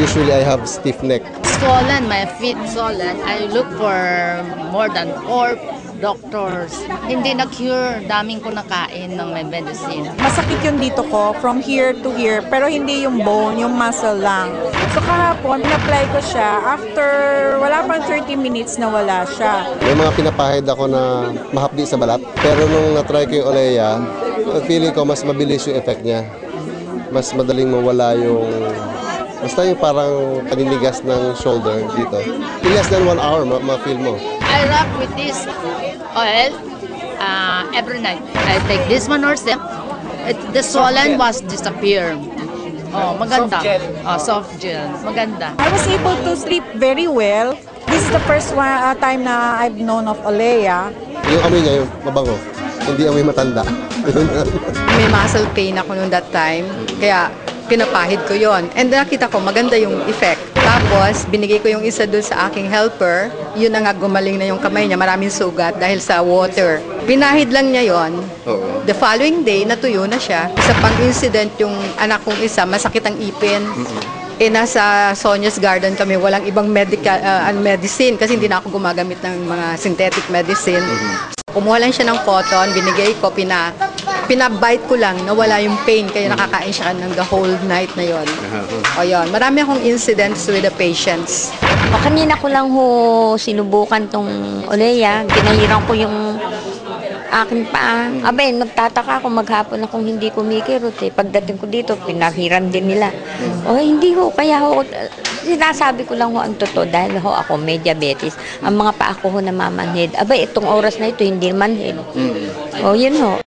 usually I have stiff neck. swollen, my feet swollen. I look for more than four doctors. Hindi na-cure, daming ko nakain ng may medicine. Masakit yung dito ko from here to here pero hindi yung bone, yung muscle lang. So kahapon, in-apply ko siya. After wala pang 30 minutes na wala siya. May mga pinapahid ako na mahapdi sa balat. Pero nung na-try ko yung Olea, feeling ko mas mabilis yung effect niya. Mas madaling mawala yung... Basta yung parang paninigas ng shoulder dito. In less than one hour, ma- ma-feel mo. I wrap with this oil uh, every night. I take this one or step. It, the swollen was disappear. Oh, maganda. Soft gel. Oh, soft gel. Maganda. I was able to sleep very well. This is the first one, uh, time na I've known of Olea. Yung amoy niya, yung mabango. Hindi amoy matanda. May muscle pain ako noon that time, kaya pinapahid ko yon. And nakita ko, maganda yung effect. Tapos, binigay ko yung isa doon sa aking helper. Yun na nga, gumaling na yung kamay niya. Maraming sugat dahil sa water. Pinahid lang niya yon. Oo. The following day, natuyo na siya. Isa pang incident, yung anak kong isa, masakit ang ipin. Eh, nasa Sonia's Garden kami, walang ibang medical, uh, medicine kasi hindi na ako gumagamit ng mga synthetic medicine. Kumuha lang siya ng cotton, binigay ko, pina, pinabite ko lang, nawala yung pain, kaya nakakain siya ng the whole night na yon. O yun, marami akong incidents with the patients. O, kanina ko lang ho sinubukan tong Olea. Ginahiran ko yung aking paa. Abay, nagtataka ako maghapon akong hindi kumikirot eh. Pagdating ko dito, pinahiram din nila. O, hindi ho. Kaya ho, sinasabi ko lang ho ang totoo dahil ho ako may diabetes. Ang mga paa ko ho namamanhid. Abay, itong oras na ito, hindi manhid. O, yun ho.